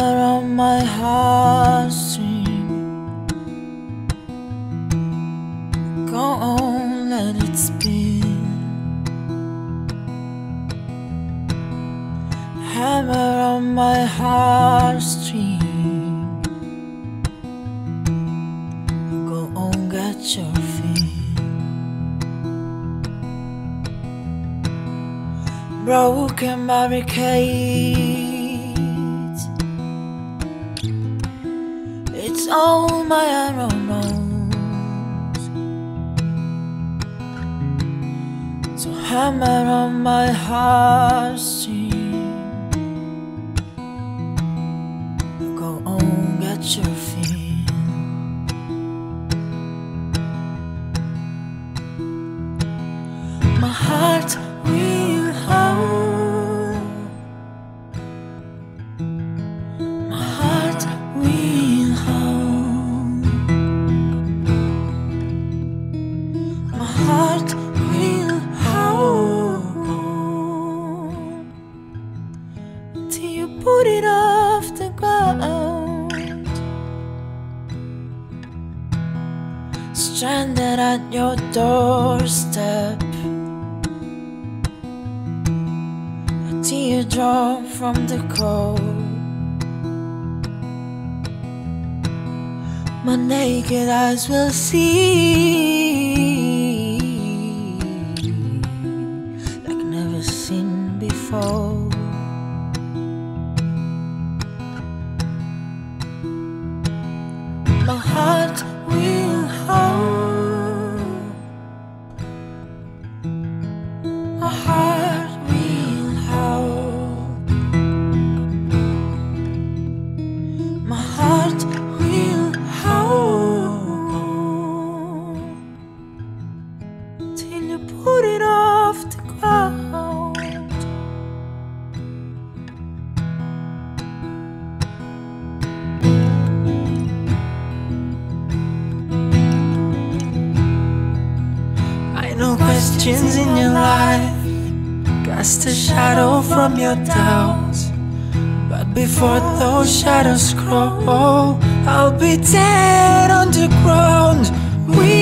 on my heartstring. Go on, let it spin. Hammer on my heartstring. Go on, get your feel. Broken barricades. It's all my knows. So hammer on my heartstring. Go on, get your feel. It off the ground. Stranded at your doorstep. A teardrop from the cold. My naked eyes will see put it off the ground. I know questions in your life cast a shadow from your doubts. But before those shadows grow, I'll be dead on the ground. Got